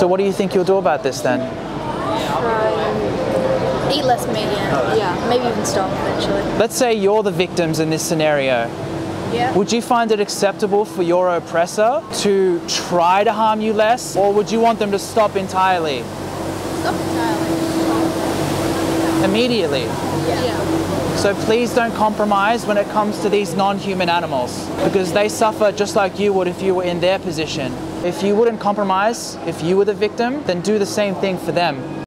So what do you think you'll do about this then? Try eat less meat, yeah. Yeah, maybe even stop eventually. Let's say you're the victims in this scenario. Yeah. Would you find it acceptable for your oppressor to try to harm you less, or would you want them to stop entirely? Stop entirely. Immediately. Yeah. So please don't compromise when it comes to these non-human animals because they suffer just like you would if you were in their position. If you wouldn't compromise, if you were the victim, then do the same thing for them.